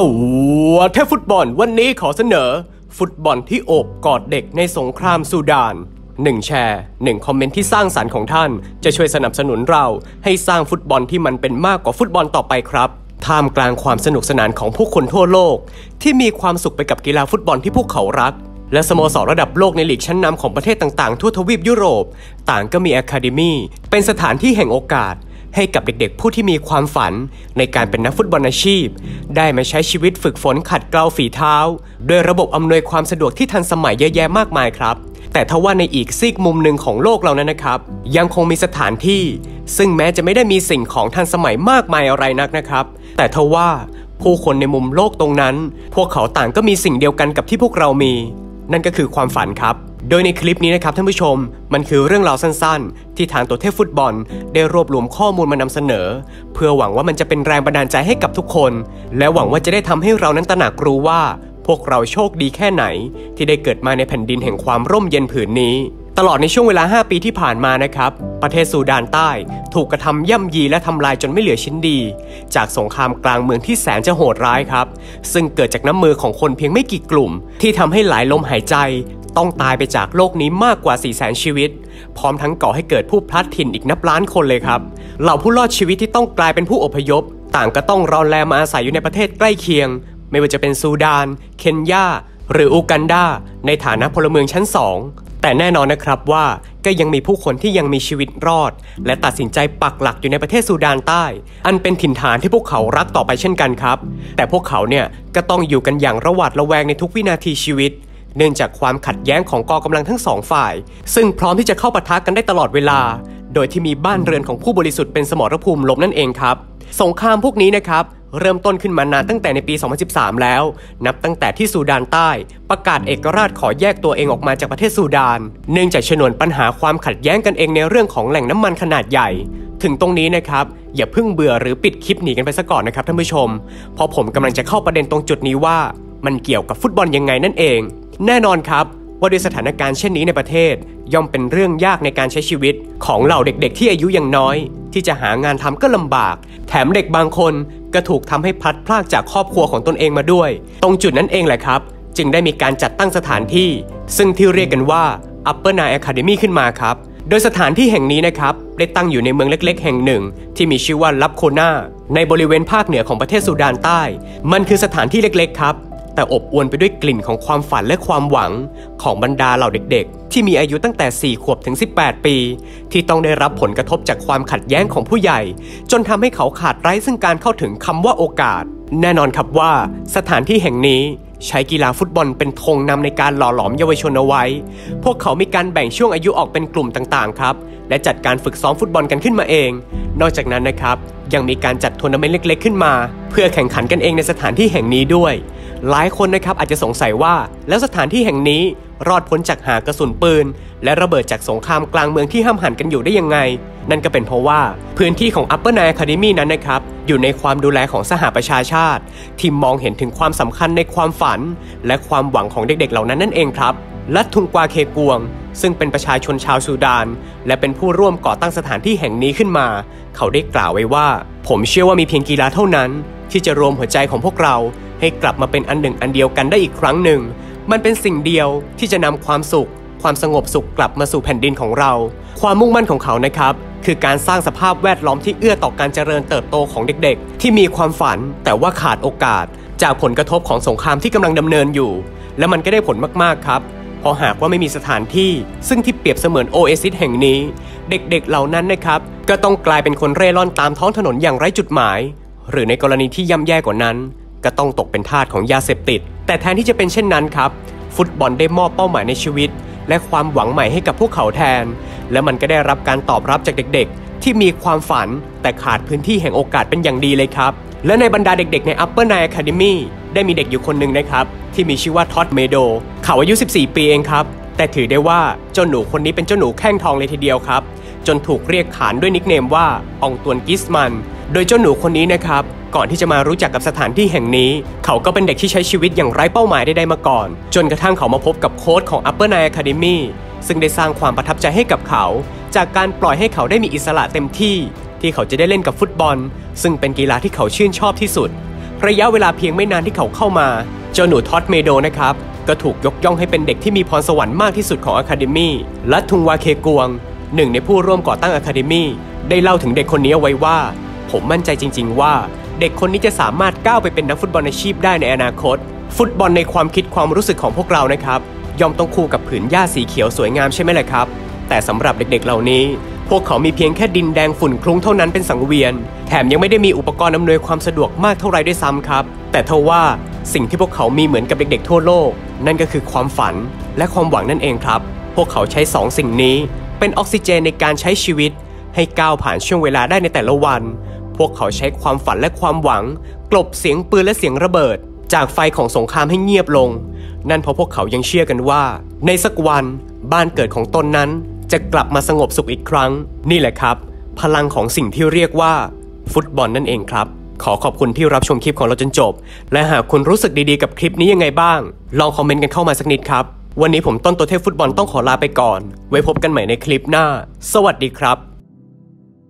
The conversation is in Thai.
ตัวเทพฟุตบอลวันนี้ขอเสนอ ฟุตบอลที่โอบกอดเด็กในสงครามซูดานหนึ่งแชร์หนึ่งคอมเมนต์ที่สร้างสรรค์ของท่าน จะช่วยสนับสนุนเราให้สร้างฟุตบอลที่มันเป็นมากกว่าฟุตบอลต่อไปครับท่ามกลางความสนุกสนานของผู้คนทั่วโลก ที่มีความสุขไปกับกีฬาฟุตบอลที่พวกเขารัก และสโมสรระดับโลกในลีกชั้นนำของประเทศต่างๆ ทั่วทวีปยุโรป ต่างก็มี academy เป็นสถานที่แห่งโอกาส ให้กับเด็กๆ ผู้ที่มีความฝันในการเป็นนักฟุตบอลอาชีพ ได้มาใช้ชีวิตฝึกฝนขัดเกลาฝีเท้า ด้วยระบบอำนวยความสะดวกที่ทันสมัยเยอะแยะมากมายครับ แต่ทว่าในอีกซีกมุมหนึ่งของโลกเรานั้นนะครับ ยังคงมีสถานที่ ซึ่งแม้จะไม่ได้มีสิ่งของทันสมัยมากมายอะไรนักนะครับ แต่ทว่าผู้คนในมุมโลกตรงนั้น พวกเขาต่างก็มีสิ่งเดียวกันกับที่พวกเรามี นั่นก็คือความฝันครับ โดยในคลิปนี้นะครับท่านผู้ชม มันคือเรื่องราวสั้นๆ ที่ทางตัวเทพฟุตบอล ได้รวบรวมข้อมูลมานำเสนอ เพื่อหวังว่ามันจะเป็นแรงบันดาลใจให้กับทุกคน และหวังว่าจะได้ทำให้เรานั้นตระหนักรู้ว่า พวกเราโชคดีแค่ไหน ที่ได้เกิดมาในแผ่นดินแห่งความร่มเย็นผืนนี้ ตลอดในช่วงเวลา 5 ปีที่ผ่านมานะครับประเทศซูดานใต้ ถูกกระทำย่ำยีและทำลายจนไม่เหลือชิ้นดี จากสงครามกลางเมืองที่แสนจะโหดร้ายครับ ซึ่งเกิดจากน้ำมือของคนเพียงไม่กี่กลุ่ม ที่ทำให้หลายลมหายใจ ต้องตายไปจากโลกนี้มากกว่า 4 0 0 0 0 0 ชีวิต พร้อมทั้งก่อให้เกิดผู้พลัดถิ่นอีกนับล้านคนเลยครับเหล่าผู้รอดชีวิตที่ต้องกลายเป็นผู้อพยพ ต่างก็ต้องรอนแรมมาอาศัยอยู่ในประเทศใกล้เคียง ไม่ว่าจะเป็นซูดาน เคนยาหรืออูกันดาในฐานะพลเมืองชั้น2แต่แน่นอนนะครับว่าก็ยังมีผู้คนที่ยังมีชีวิตรอด และตัดสินใจปักหลักอยู่ในประเทศซูดานใต้ อันเป็นถิ่นฐานที่พวกเขารักต่อไปเช่นกันครับ แต่พวกเขาเนี่ยก็ต้องอยู่กันอย่างระหวาดระแวงในทุกวินาทีชีวิต เนื่องจากความขัดแย้งของกองกำลังทั้งสองฝ่าย ซึ่งพร้อมที่จะเข้าปะทะกันได้ตลอดเวลา โดยที่มีบ้านเรือนของผู้บริสุทธิ์เป็นสมรภูมิลบนั่นเองครับ สงครามพวกนี้นะครับเริ่มต้นขึ้นมานานตั้งแต่ในปี 2013 แล้ว นับตั้งแต่ที่ซูดานใต้ ประกาศเอกราชขอแยกตัวเองออกมาจากประเทศซูดาน เนื่องจากชนวนปัญหาความขัดแย้งกันเองในเรื่องของแหล่งน้ำมันขนาดใหญ่ ถึงตรงนี้นะครับ อย่าเพิ่งเบื่อหรือปิดคลิปหนีกันไปซะก่อนนะครับท่านผู้ชม เพราะผมกำลังจะเข้าประเด็นตรงจุดนี้ว่า มันเกี่ยวกับฟุตบอลยังไงนั่นเอง แน่นอนครับว่าด้วยสถานการณ์เช่นนี้ในประเทศ ย่อมเป็นเรื่องยากในการใช้ชีวิตของเหล่าเด็กๆ ที่อายุยังน้อย ที่จะหางานทำก็ลำบาก แถมเด็กบางคนก็ถูกทำให้พลัดพรากจากครอบครัวของตนเองมาด้วย ตรงจุดนั้นเองแหละครับ จึงได้มีการจัดตั้งสถานที่ ซึ่งที่เรียกกันว่า Upper Nile Academy ขึ้นมาครับ โดยสถานที่แห่งนี้นะครับได้ตั้งอยู่ในเมืองเล็ก ๆ แห่งหนึ่ง ที่มีชื่อว่าลับโคนาในบริเวณภาคเหนือของประเทศซูดานใต้ มันคือสถานที่เล็กๆ ครับ แต่อบอวลไปด้วยกลิ่นของความฝันและความหวัง ของบรรดาเหล่าเด็กๆ ที่มีอายุตั้งแต่ 4 ขวบถึง 18 ปี ที่ต้องได้รับผลกระทบจากความขัดแย้งของผู้ใหญ่ จนทำให้เขาขาดไร้ซึ่งการเข้าถึงคำว่าโอกาส แน่นอนครับว่า สถานที่แห่งนี้ใช้กีฬาฟุตบอลเป็นธงนำในการหล่อหลอมเยาวชนเอาไว้ พวกเขามีการแบ่งช่วงอายุออกเป็นกลุ่มต่างๆ ครับ และจัดการฝึกซ้อมฟุตบอลกันขึ้นมาเอง นอกจากนั้นนะครับ ยังมีการจัดทัวร์นาเมนต์เล็ก ๆ ขึ้นมา เพื่อแข่งขันกันเองในสถานที่แห่งนี้ด้วย หลายคนนะครับอาจจะสงสัยว่าแล้วสถานที่แห่งนี้รอดพ้นจากห่ากระสุนปืน และระเบิดจากสงครามกลางเมืองที่ห้ำหั่นกันอยู่ได้ยังไง นั่นก็เป็นเพราะว่าพื้นที่ของ Upper Nile Academy นั้นนะครับอยู่ในความดูแลของสหประชาชาติ ที่มองเห็นถึงความสำคัญในความฝัน และความหวังของเด็กๆ เหล่านั้นนั่นเองครับ ลัดทุงกวาเคกวง ซึ่งเป็นประชาชนชาวซูดาน และเป็นผู้ร่วมก่อตั้งสถานที่แห่งนี้ขึ้นมา เขาได้กล่าวไว้ว่า ผมเชื่อว่ามีเพียงกีฬาเท่านั้น ที่จะรวมหัวใจของพวกเรา ให้กลับมาเป็นอันหนึ่งอันเดียวกันได้อีกครั้งหนึ่ง มันเป็นสิ่งเดียวที่จะนำความสุข ความสงบสุขกลับมาสู่แผ่นดินของเรา ความมุ่งมั่นของเขานะครับคือการสร้างสภาพแวดล้อมที่เอื้อต่อการเจริญเติบโตของเด็กๆ ที่มีความฝันแต่ว่าขาดโอกาส จากผลกระทบของสงครามที่กำลังดำเนินอยู่ และมันก็ได้ผลมากๆครับ เพราะหากว่าไม่มีสถานที่ ซึ่งที่เปรียบเสมือนโอเอซิสแห่งนี้ เด็กๆเหล่านั้นนะครับ ก็ต้องกลายเป็นคนเร่ร่อนตามท้องถนนอย่างไร้จุดหมาย หรือในกรณีที่ย่ำแย่กว่านั้น ก็ต้องตกเป็นทาสของยาเสพติด แต่แทนที่จะเป็นเช่นนั้นครับ ฟุตบอลได้มอบเป้าหมายในชีวิต และความหวังใหม่ให้กับพวกเขาแทน และมันก็ได้รับการตอบรับจากเด็ก ๆ ที่มีความฝัน แต่ขาดพื้นที่แห่งโอกาสเป็นอย่างดีเลยครับและในบรรดาเด็กๆ ใน Upper Nile Academy ได้มีเด็กอยู่คนหนึ่งนะครับ ที่มีชื่อว่าท็อดเมโด เขาอายุ 14 ปีเองครับ แต่ถือได้ว่าเจ้าหนูคนนี้เป็นเจ้าหนูแข้งทองเลยทีเดียวครับ จนถูกเรียกขานด้วย nickname ว่าอองตวนกรีซมันน์ โดยเจ้าหนูคนนี้นะครับ ก่อนที่จะมารู้จักกับสถานที่แห่งนี้ เขาก็เป็นเด็กที่ใช้ชีวิตอย่างไร้เป้าหมายใดๆมาก่อน จนกระทั่งเขามาพบกับโค้ชของ Upper Nile Academy ซึ่งได้สร้างความประทับใจให้กับเขา จากการปล่อยให้เขาได้มีอิสระเต็มที่ ที่เขาจะได้เล่นกับฟุตบอล ซึ่งเป็นกีฬาที่เขาชื่นชอบที่สุด ระยะเวลาเพียงไม่นานที่เขาเข้ามา เจ้าหนูท็อดเมโดนะครับ ก็ถูกยกย่องให้เป็นเด็กที่มีพรสวรรค์มากที่สุดของ academy และทุงวาเคกวง หนึ่งในผู้ร่วมก่อตั้ง academy ได้เล่าถึงเด็กคนนี้ไว้ว่า ผมมั่นใจจริง ๆ ว่า เด็กคนนี้จะสามารถก้าวไปเป็นนักฟุตบอลอาชีพได้ในอนาคต ฟุตบอลในความคิดความรู้สึกของพวกเรานะครับย่อมต้องคู่กับผืนหญ้าสีเขียวสวยงามใช่ไหมล่ะครับ แต่สำหรับเด็กๆ เหล่านี้ พวกเขามีเพียงแค่ดินแดงฝุ่นคลุ้งเท่านั้นเป็นสังเวียน แถมยังไม่ได้มีอุปกรณ์อำนวยความสะดวกมากเท่าไรด้วยซ้ำครับ แต่เท่าว่าสิ่งที่พวกเขามีเหมือนกับเด็กๆทั่วโลก นั่นก็คือความฝันและความหวังนั่นเองครับ พวกเขาใช้สองสิ่งนี้ เป็นออกซิเจนในการใช้ชีวิต ให้ก้าวผ่านช่วงเวลาได้ในแต่ละวัน พวกเขาใช้ความฝันและความหวัง กลบเสียงปืนและเสียงระเบิด จากไฟของสงครามให้เงียบลง นั่นเพราะพวกเขายังเชื่อกันว่า ในสักวันบ้านเกิดของตนนั้น จะกลับมาสงบสุขอีกครั้ง นี่แหละครับ พลังของสิ่งที่เรียกว่า ฟุตบอลนั่นเองครับ ขอขอบคุณที่รับชมคลิปของเราจนจบ และหากคุณรู้สึกดีๆกับคลิปนี้ยังไงบ้าง ลองคอมเมนต์กันเข้ามาสักนิดครับ วันนี้ผมต้นตัวเทพฟุตบอลต้องขอลาไปก่อน ไว้พบกันใหม่ในคลิปหน้า สวัสดีครับ